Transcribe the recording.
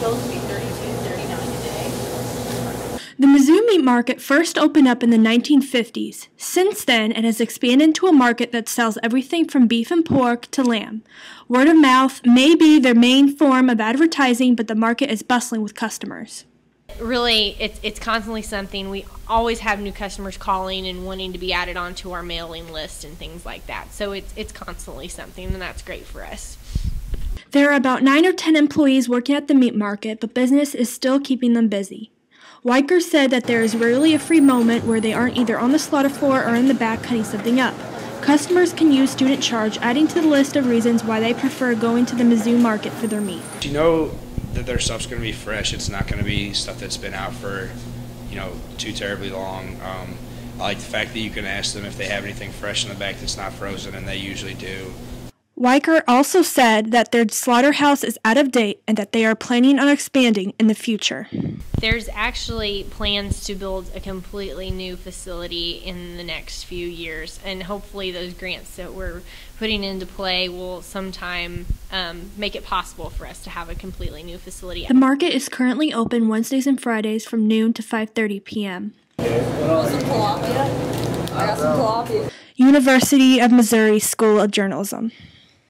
supposed to be thirty-two, thirty-nine a day. The Mizzou Meat Market first opened up in the 1950s. Since then, it has expanded into a market that sells everything from beef and pork to lamb. Word of mouth may be their main form of advertising, but the market is bustling with customers. really it's, it's constantly something we always have new customers calling and wanting to be added onto our mailing list and things like that so it's, it's constantly something and that's great for us There are about 9 or 10 employees working at the meat market, but business is still keeping them busy. Weicker said that there is rarely a free moment where they aren't either on the slaughter floor or in the back cutting something up. Customers can use student charge, adding to the list of reasons why they prefer going to the Mizzou market for their meat. You know that their stuff's going to be fresh. It's not going to be stuff that's been out for, you know, too terribly long. Um, I like the fact that you can ask them if they have anything fresh in the back that's not frozen, and they usually do. Weicker also said that their slaughterhouse is out of date and that they are planning on expanding in the future. there's actually plans to build a completely new facility in the next few years and hopefully those grants that we're putting into play will sometime um, make it possible for us to have a completely new facility The market is currently open Wednesdays and Fridays from noon to 5:30 p.m. Some tilapia. I got some tilapia. University of Missouri School of Journalism.